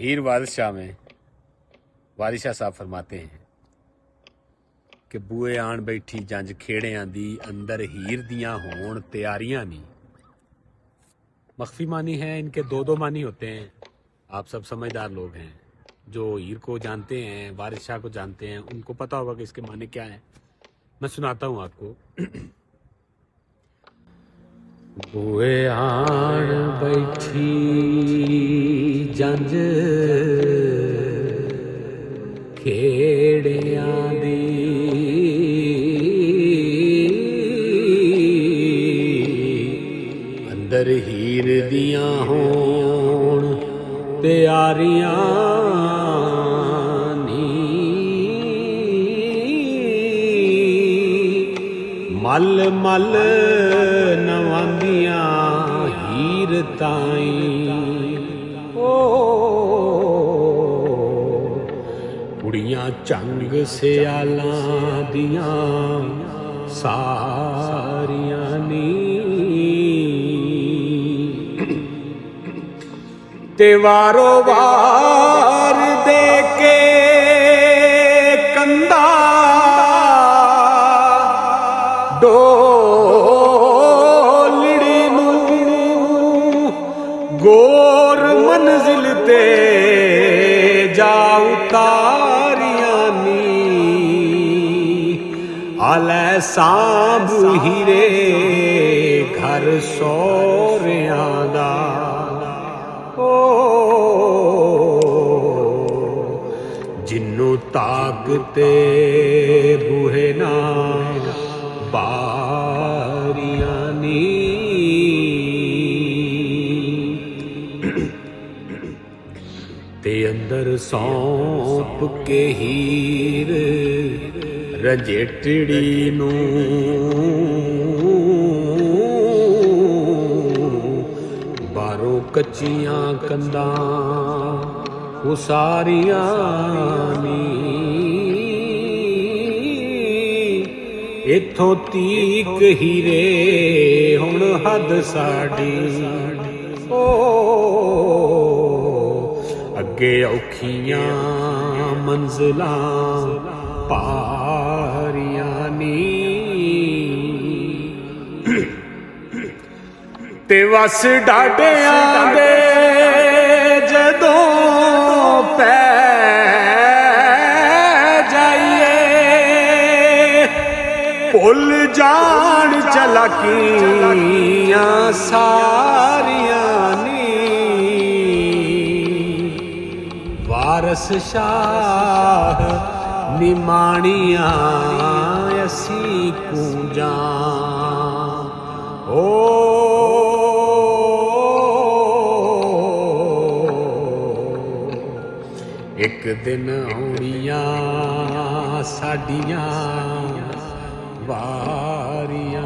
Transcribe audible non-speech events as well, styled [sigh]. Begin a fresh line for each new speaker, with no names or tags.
हीर बादशाह में वारिशाह साहब फरमाते हैं कि बूए आन बैठी, जंज खेड़िया दी, अंदर हीर दियाँ होन तैयारियाँ नहीं मख्फी मानी है, इनके दो दो मानी होते हैं। आप सब समझदार लोग हैं। जो हीर को जानते हैं वारिशाह को जानते हैं, उनको पता होगा कि इसके माने क्या है। मैं सुनाता हूँ आपको। [clears throat] बुए आन बैठी ਜੰਜ ਖੇੜਿਆਂ ਦੀ। ਅੰਦਰ ਹੀਰ ਦੀਆਂ ਹੋਣ ਤਿਆਰੀਆਂ ਨੀ। ਮਲ ਮਲ ਨਵਾਂਦੀਆਂ ਹੀਰ ਤਾਈ। ਕੁੜੀਆਂ ਚੰਗ ਸਿਆਲਾਂ ਦੀਆਂ ਸਾਰੀਆਂ ਨੀ ਤੇ ਵਾਰੋ ਵਾਰ ਦੇ ਕੇ ਕੰਦਾ ਡੋਲੜੀ ਗੋਰ ਮੰਜ਼ਿਲ ਤੇ ਜਾ ਉਤਾਰੀਆਂ ਨੀ। ਆਲੇ ਸਾਂਭ ਹੀਰੇ ਘਰ ਸੋਰਿਆਂ ਦਾ। ਓ ਜਿੰਨੂੰ ਤਾਕ ਤੇ ਬੂਹੇ ਨਾ ਬਾ ਤੇ ਸੌਂਪ ਕੇ ਹੀਰ ਰਜੇਟੜੀ ਨੂੰ। ਬਾਰੋਂ ਕੱਚੀਆਂ ਕੰਦਾਂ ਉਸਾਰੀਆਂ ਨੀ। ਇਥੋਂ ਤੀਕ ਹੀਰੇ ਹੁਣ ਹੱਦ ਸਾਡੀ। ਓ ਅੱਗੇ ਔਖੀਆਂ ਮੰਜ਼ਲਾਂ ਪਾਰੀਆਂ ਨੀ ਤੇ ਵਸ ਡਾਡਿਆਂ ਦੇ ਜਦੋਂ ਪੈ ਜਾਈਏ, ਭੁੱਲ ਜਾਣ ਚਲਾਕੀਆਂ ਸਾਰੀਆਂ ਵਾਰਸ ਸ਼ਾਹ ਨਿਮਾਣੀਆਂ ਅਸੀਂ ਕੂੰਜਾਂ ਓ ਇੱਕ ਦਿਨ ਆਉਣੀਆਂ ਸਾਡੀਆਂ ਵਾਰੀਆਂ।